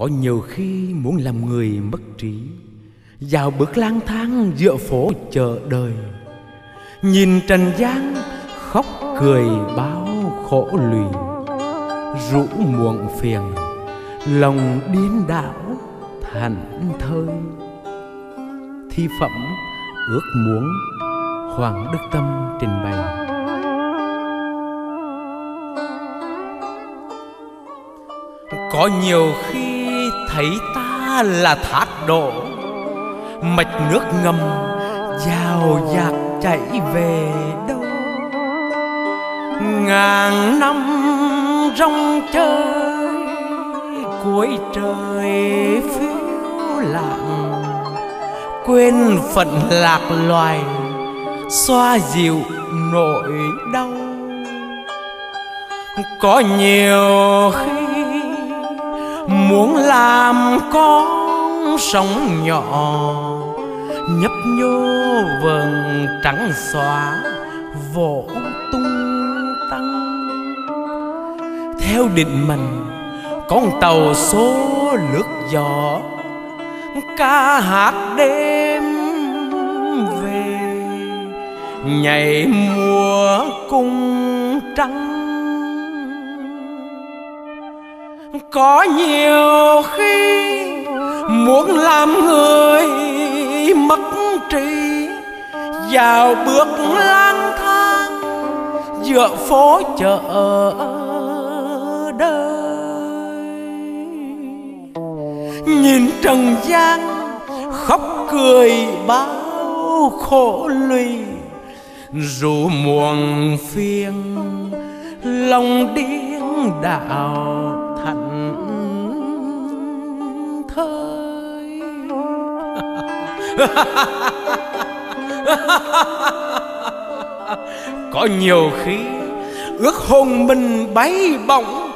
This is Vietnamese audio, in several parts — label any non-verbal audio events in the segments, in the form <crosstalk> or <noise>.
Có nhiều khi muốn làm người mất trí. Dạo bước lang thang giữa phố chợ đời, Nhìn trần gian khóc cười bao khổ lụy. Rũ muộn phiền, Lòng điên đảo thảnh thơi. Thi phẩm ước muốn Hoàng Đức Tâm trình bày. Có nhiều khi thấy ta là thác đổ. Mạch nước ngầm Giàu dạt chảy về đâu. Ngàn năm rong chơi, Cuối trời phiêu lặng. Quên phận lạc loài, Xoa dịu nỗi đau. Có nhiều khi muốn làm con sóng nhỏ, nhấp nhô vầng trắng xóa vỗ tung tăng. Theo định mình con tàu số lướt gió, ca hát đêm về, nhảy mùa cung trắng có nhiều khi muốn làm người mất trí. Vào bước lang thang, giữa phố chợ đời. Nhìn trần gian, khóc cười bao khổ lụy. Dù muộn phiền, lòng điên đảo thạnh thơi. <laughs> Có nhiều khi ước hồn mình bay bổng,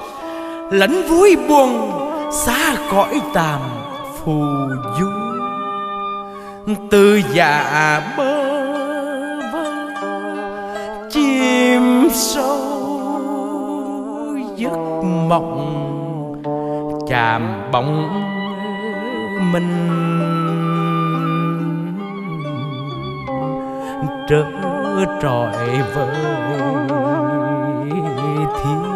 lẫn vui buồn xa cõi tàm phù du. Từ dạ bơ vơ, chim sâu mộng chạm bóng mình. Trở trọi với thiên